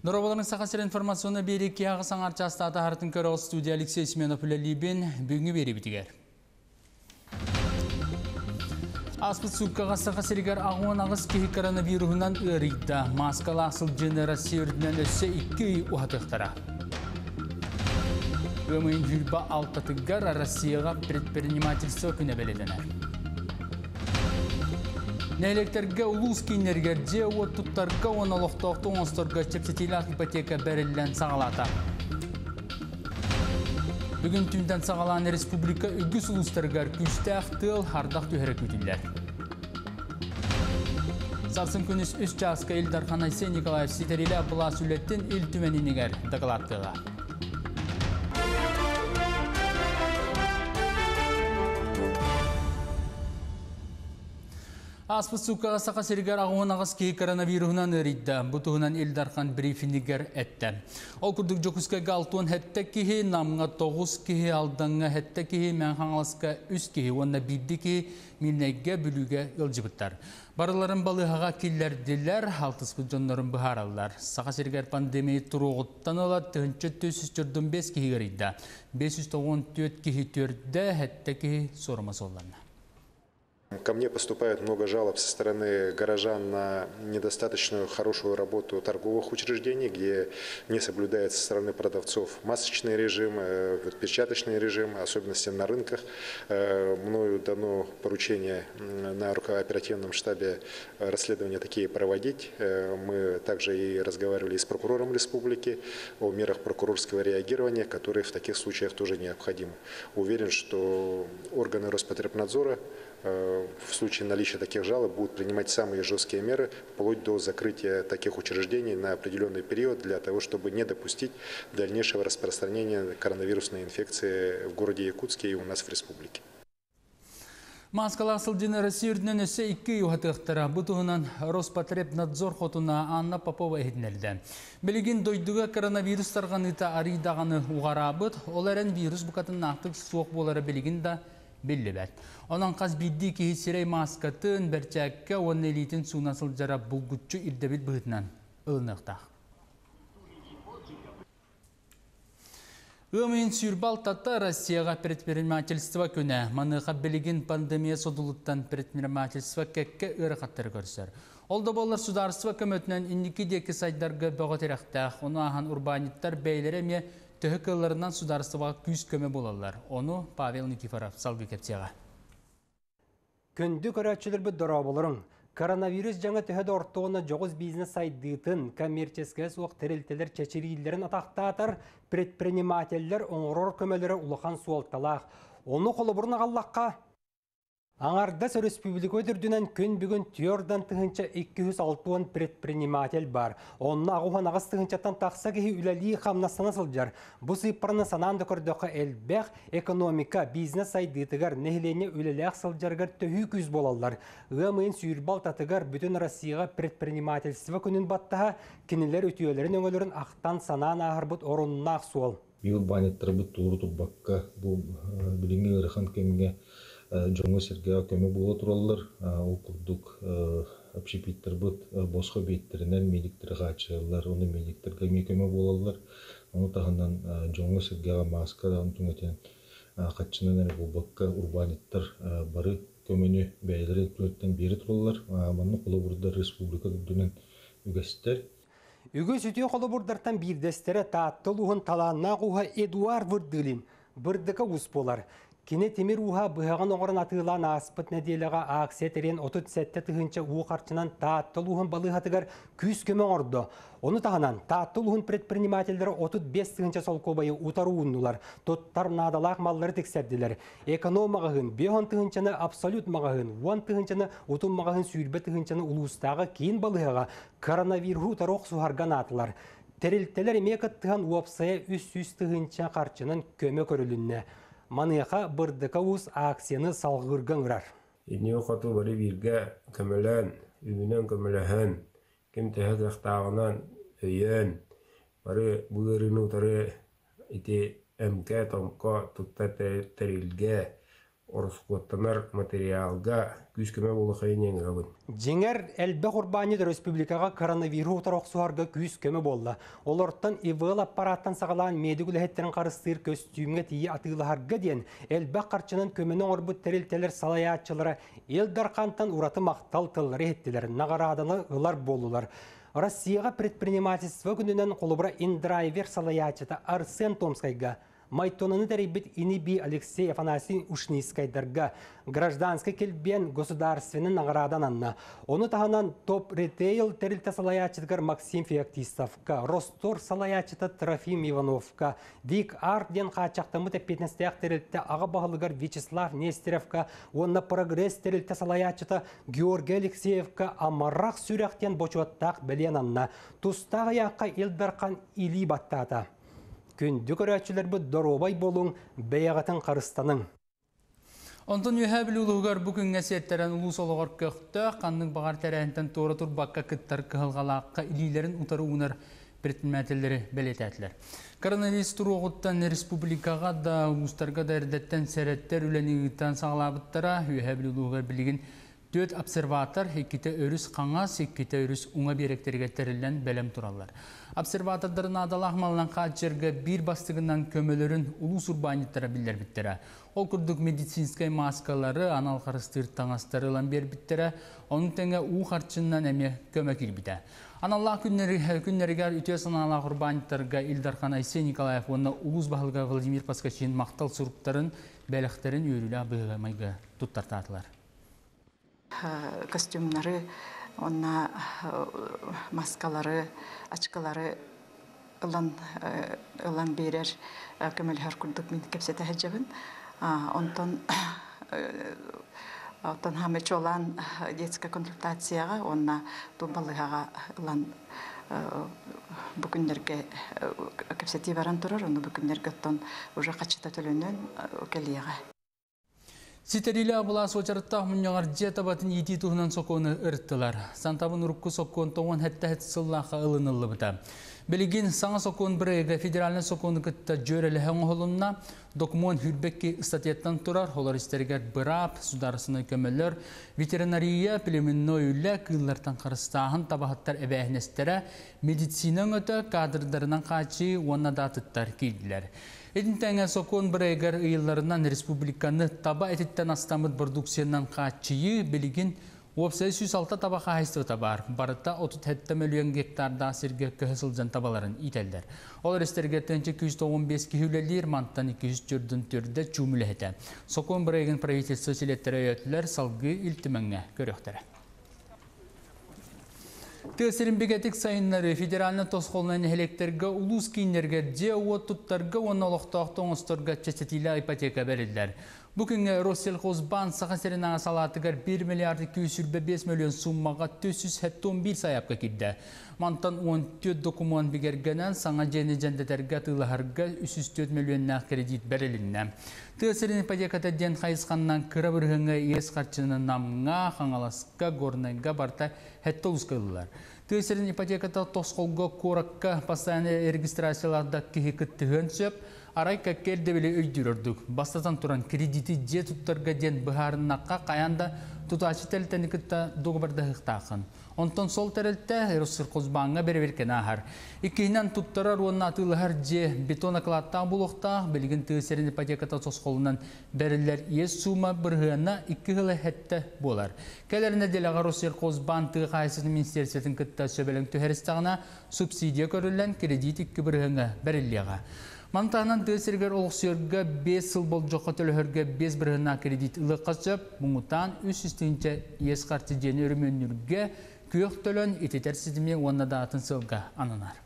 Нұрабалының сақасыр информационы бері кияғы саңар частата артын көрі студия Алексей Семенов үлелейбен бүгінгі бері бітігер. Аспыт суккаға сақасыргар ағуан ағыз кейі коронавирусынан ұрыйда. Маскалы асыл жені Россия үрдінен өссе 2 үй ұхатықтара. Өмейін жүрба алтатыгар Россияға предпринимательство күні беледенер. Нәлектерге же оттуттарға оны лоқтоқты оңыстырға чепсетилақ ипотека бәрілден сағалата. Бүгін түнден сағаланы республика үгіс улустаргар күшті ақтыл хардақ түйірі күтілдер. Сарсын күніс үш жасқа Илдархан Айсен Николаев Ситерилі бұла сүлеттен ил түменінігер. Аспыт сукаға сақа сергер ағуын ағыз кей коронавирусынан өрейді. Бұтығынан Илдархан брифингер әтті. Ол күрдік жокускай галтуын хәтті кеге, намға тоғыз кеге, алдыңға хәтті кеге, мән қаңалысқа үз кеге, онна бидді кеге, милнәгге бүліге ылжыбыттар. Барыларын балығаға келлерділер, алтыспы жонларын бұхаралар. Сақа сергер пандемия тұруғыттан ола түхінші 445 кеге көрейді. 594 кеге төрді сормас оларына. Ко мне поступает много жалоб со стороны горожан на недостаточную хорошую работу торговых учреждений, где не соблюдается со стороны продавцов масочный режим, э, перчаточный режим, особенности на рынках. Э, мною дано поручение на оперативном штабе расследования такие проводить. Э, мы также и разговаривали с прокурором республики о мерах прокурорского реагирования, которые в таких случаях тоже необходимы. Уверен, что органы Роспотребнадзора в случае наличия таких жалоб будут принимать самые жесткие меры, вплоть до закрытия таких учреждений на определенный период для того, чтобы не допустить дальнейшего распространения коронавирусной инфекции в городе Якутске и у нас в республике. Маскала сылдины Россия үрдінен өсе 2 юхатықтыра бұтығынан Роспотребнадзор хотуна Анна Попова әйдінелді. Білігін дойдуға коронавирус тарғаныта аридағаны ұғарабыт, ол әрін вирус бұқатын нақтық суық болары білігін да белли бәт. Онан қаз бидді кейі маскатын бәрчәкке он элитин сунасыл жара бұлгүтчі ирдебіт бұғытынан ылнықтақ. Өмейін сүйірбал тата Россияға предпринимательство күні. Маныға білігін пандемия содулыттан предпринимательство кәкке ұры қаттыр көрсір. Олда болар сударство көмөтінен инники декі сайдарға бұғы терақтақ. Оны ахан урбаниттар бәйлері ме Төһі кылларынан сударыстыға күз көмі болалар. Оны Павел Никифоров салғы кептеға. Күнді көрәтшілер бұд дұра болырың. Коронавирус жаңа төһеді ортуғына жоғыз бизнес сайдыытын, коммерческая суық тірілтелер чәчірейлерін атақтатыр, предпринимательлер оңырор көмелері ұлыған суалталақ. Оны қолы бұрын ағаллаққа Аңардас республика өдірдінен күн бүгін түйордан тұхынча 206 предприниматель бар. Онна ағуған ағыз тұхынчаттан тақса кеhi үләлі қамнасына сылжар. Бұ сыйпарны сананды көрдіқі әлбәқ экономика, бизнес сайдытығар, нәхілене үләләқ сылжарғар төхі күз болалар. Ғамайын сүйірбал татығар бүтін Россияға предпринимательство күнін баттаға, кенелер өтүйелерін өңілерін ақтан санан ағыр бұд орынна ақсуал. Бил банеттер бұд туыры тұббаққа, бұл біліңгі ұрыхан кемге жоңго серге көмө боло тураллар ол курдук общепиттер бут боско бейиттеринен медиктер качылар уну медиктерге ми көмө болалар ону таханан жоңго сергега маска дан туңетен каччынан эне булбакка урбаниттер бары көмөнү бәйлери түлөттен бери тураллар. Манны колобурда республика дүнен үгестер Үгө сүтүө колобурдартан бирдестере тааттылуһун талааннаа куha Эдуард Вырдылин бырдыка ус болар. Кене темир уха бұхаған оғырын атылан аспыт нәделіға ақсе терен отыт сәтті тұхынча уы қарчынан тааттыл ұхын балығатығар күз көмі орды. Оны тағынан тааттыл ұхын предпринимательдері отыт бес тұхынча сол көбайы ұтару ұннулар. Тоттар надалақ маллары тексерділер. Эконом мағығын бехон тұхынчаны абсолют мағығын, уан тұхынчаны ұтым мағығын сүйірбе тұхынчаны ұлыстағы кейін балығыға коронавирус ұтароқ суhargan атылар. Терілттелер емекат тұған уапсая үс-үс тұхынча көмі маныха бырдыка ус акцияны салгырган ырар. Ини бары бирге көмөлөн, көмөлөһөн, төһөк яктагынан өйөн, бары ити эмке томко орускуоттанар материалга күз көмө болухайын еңгабын. Жеңер әлбә құрбанет республикаға коронавирус тарақсуарға күйіс көмі болды. Оларттан ИВЛ аппараттан сағалан медик үләхеттерін қарыстыр көстүйімге тейі атылығарға ден әлбә қарчының көмінің орбыт тәрелтелер салаятчылары елдарқантан ураты мақтал тыллары еттілер, нағараданы ұлар болулар. Россияға предпринимательство күнінен қолыбыра индрайвер салаятчыта Арсен Томскайға Майтонаны дәребет би Алексей Афанасий Ушнискайдарға гражданский келбен государственный наградан анна. Оны тағанан топ ритейл тәрілті салаячыдгар Максим Феоктистовка, Ростор салаячыты Трофим Ивановка, Вик Арден қачақтамы тәппетнестіяқ тәрілті аға бағылыгар Вячеслав Нестеровка, онна прогресс тәрілті салаячыты Георгий Алексеевка, амарақ сүряқтен бочуаттақ білен анна. Тустағы яққа елдарқан или баттата күнді көрәтчілер бұд доробай болуң бәяғатын қарыстаның. Онтон үйә білулуғар бүгін әсеттерін ұлыс олығыр көқті, қанның бағар тәрәнтен торы тұр баққа кіттар кығылғалаққа илилерін ұтары ұнар предпринимателері бәлетәтілер. Коронавирус тұрғыттан республикаға да ұлыстарға да әрдеттен сәреттер үләні ұйттан сағылабыттара үйә білулуғар білігін Төт обсерватор хекките өріс қаңас, хекките өріс уңа беректерге тәрілен бәлем тұралар. Обсерватордарын адалақ малынан қатжерге бір бастығынан көмөлөрін улус урбаниттара білдер біттері. Ол күрдік медицинскай маскалары, анал қарыстыр таңастары лан бер біттері, оның тәңе у қарчыннан әме көмі келбіді. Аналлах күннерігер үте саналақ урбаниттарға Илдархан Айсе Николаев, онына улус бағылға Владимир Паскачин мақтал сұруптарын, бәліқтерін үйрілі бұғымайға тұттартатылар костюмнары, онна маскалары, очкалары ылан ылан берер көмөлһөр курдук мин кепсете хаҗабын. Онтон Оттон хаме чолан детская консультацияға, онна тумбалыға ылан бүкүннерге кепсети баран турар, оны бүкүннерге оттон уже качыта төлөнөн келияга. Ситериле абыла сочарыттақ мұньяғар жета батын еті тұғынан соқуыны ұрттылар. Сантабын ұрыққы соқуын тоғын хәтті хәтті сыллаққа ылынылы бұта. Білігін саңа соқуын бірегі федеральны соқуыны күтті жөрелі әң оғылынна документ хүрбекке статьяттан тұрар, олар істергер бұрап, сударысыны көмелер, ветеринария пілімінні өйлі кыллартан қарыстағын табахаттар әбәхінестері медицинаң өті кадрдарынан қачы онна датыттар кейділер. Эдинтәңә сокон бірегер ыйылларынан республиканы таба әтеттен астамыт продукциянан қачыйы білігін Опсай сүйс алта таба қағайсты табар. Барытта 37 миллион гектарда сірге көхісілден табаларын итәлдер. Ол рестерге тәнче 215 кихүлелер манттан 200 түрдің түрді чумілі әті. Сокон біреген правительство селеттері өтілер салғы илтімәңе көріқтері. Бігетік сайынлары федеральны тосқолынан электерге улус кейінерге де туттарға оны оңыстырға чәсетілі ипотека берілдер. Бүгінгі Россельхозбан сақасерін салатығар 1 миллиард 205 миллион суммаға 471 саяпқа кидді. Мантан 14 документ бігергенен саңа жені жәндетерге тылығарға 304 миллион кредит берілінне. Тысырын ипотеката ден қайысқаннан кірі біргіңі ес қарчының намға, қаңаласқа, горнайға барта хәтті ұскылылар. Тысырын ипотеката тосқолға коракка постоянный регистрацияларда арай кәккел дебелі өйдірірдік. Бастатан тұран кредиті же тұттарға ден бұхарынаққа қаянда тұтачы тәлтәні күтті доғбарда хықтақын. Онтон сол тәрелтті Русыр Қозбанға берверкен ахар. Иккейінен тұттарар онна атылығар бетон акылатта бұлықта, білген тығысерін ипотеката сосқолынан бәрілер ес сума бірғына икі ғылы хәтті болар. Кәлеріне делаға Русыр Қозбан тығы қайсының министерсетін күтті сөбелің түхәрістағына субсидия көрілен кредит икі бірғына бәрілеға. Мантанан тесергер олықсырға 5 сыл бол жоққа төліхерге 5 бірғына кредит ылық қасып, мұңытан үс үстінче ес қарты жені өріменнерге күйіқ төлін ететер сізіме онна да атын сылға анынар.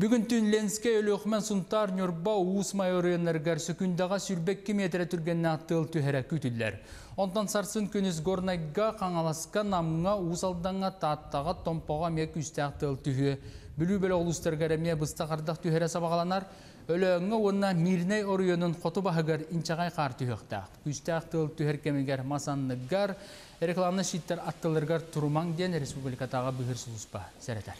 Бүгін түн Ленске өлі оқымен сұнтар нөрба уыс майорыянарғар сөкіндаға сүрбекке метрі түрген нақтыл түхәрі күтілдер. Онтан сарсын күніс горнайға қаңаласқа намыңа уыс алданға таттаға томпоға мек үстәқтыл түхі бүлүү бөлө олустарга эреме быста кардак түһәрә сабагаланар өлөңгө онна мирней орuyonun хоту баһыгар инчагай кар түһөктак күстәк тыл түһәр кемегәр масанныгар рекламны шиттер аттылыргар турмаң ден республикатага быһыр сулуспа сәретер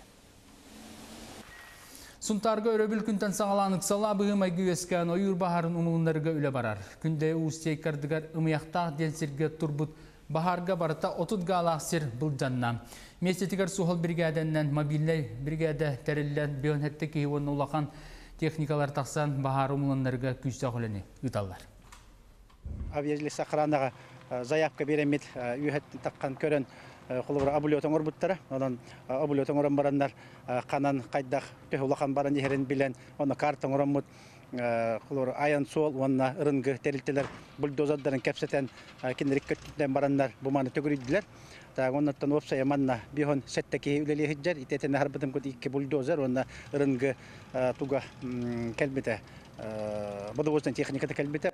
Сунтарга өрөбіл күнтен сағаланық сала бұғым айгы өскен ойыр бағарын ұмылынларға үлі барар. Күнде кардыгар ұмияқтақ денсерге турбут Бахарға барыта отут галақсыр бұл жанна. Местетігер сухал бригаденнен мобильный бригада тәріллен бион хәтті кейуын улақан техникалар тақсан бахар ұмылынларға күшті құлыны ұталар. авиажли сақыранаға заявка беремет үйәт таққан көрін құлыбыр абулетон орбуттара онан абулетон орын барандар қанан қайдақ құлыбыр аян сол онна ырынгы терилтелер бульдозардарын кепсетен кинерик көттүтен барандар буманы төгүрүйдүлер так оннаттан опса яманна бихон сеттеки үлели хиджер итетен харбытым кут икки бульдозер онна ырынгы туга келбете бодовоздан техниката келбете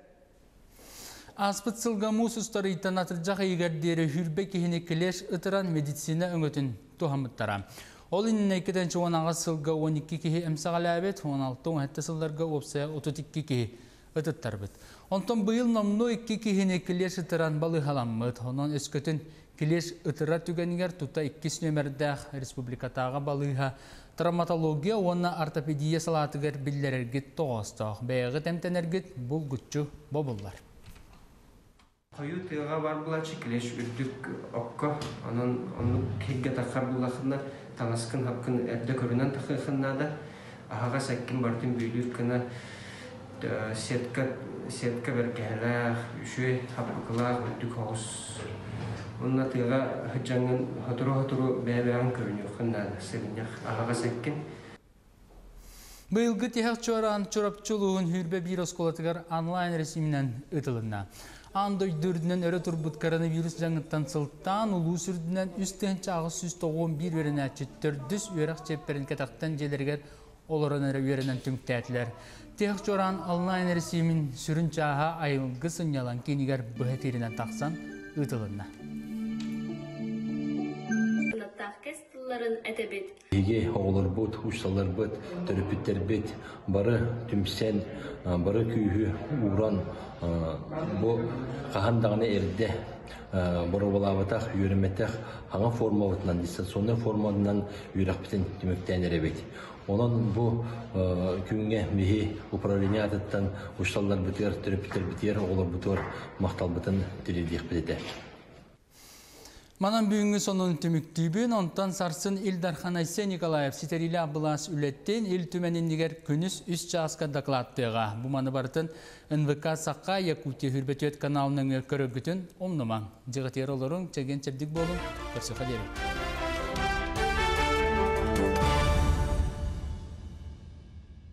Аспыт сылгаму сустары иттан атыржақ егердері хүрбе кехіне келеш ытыран медицина өңөтін тухамыттара. Ол инне кетен чуанаға сылга 12 кехи әмсағал әбет, 16 әтті сылларға опсая 32 кехи ытыттар бит. Онтон бұйыл номно 2 кехіне келеш ытыран балы халаммыт, онон өскөтін келеш ытыра түгенігер тута 2 нөмірдәқ республикатаға балыға травматология оны ортопедия салатыгер биллерергит тоғыстақ. Бәйғы тәмтенергит бұл күтчу бобылар. Кою тыга бар була чикилеш үрдүк окко анан кегге такар булахына таңаскын хапкын эрде көрүнөн такыхына да ахага саккин бартын бүйлүк кына сетка сетка беркелах үшү хапкыла үрдүк хос Онна көрүнү кына сыгынyak ахага саккин Быйылгы тихак чуаран чурапчулуун хүрбе бир осколатыгар онлайн ресиминен ытылына. Андой дүрдінен өрі турбут коронавирус жаңыттан сылттан улуу сүрдінен үстен чағы сүз тоғуын бір өрін әчіттір дүс өріқ чепперін кәтақтан желергер оларын өрі өрінен түңктәтілер. Тех жоран онлайн ресимин сүрін чаға айылғы сынялан кенігер бұхетерінен тақсан ұтылынна. Оркестрларын әтәбет. Еге оғылар бұд, ұшсалар бұд, түріпіттер бет, бары түмсен, бары күйі уран, бұ қағандағыны әрді бұры балабатақ, үйіріметақ, аңа форма бұтынан, дистанционный формадан үйрақ бітін түміктен әребет. Онан бұ күнге мехи управление атыттан ұшсалар бітер, түріпіттер бітер, оғылар бұтыр мақтал бұтын тірелдек бітеді. Манан бүгінгі сонун түміктүйбін, онтан сарсын Илдархан Айсе Николаев ситерилі абылас үлеттен ил түменіндегер күніс үс чааска докладтыға. Буманы бартын НВК Саққа Якутия хүрбетет каналының көрігітін омныман. Жығытер олырың, чеген чепдік болын, көрсіға.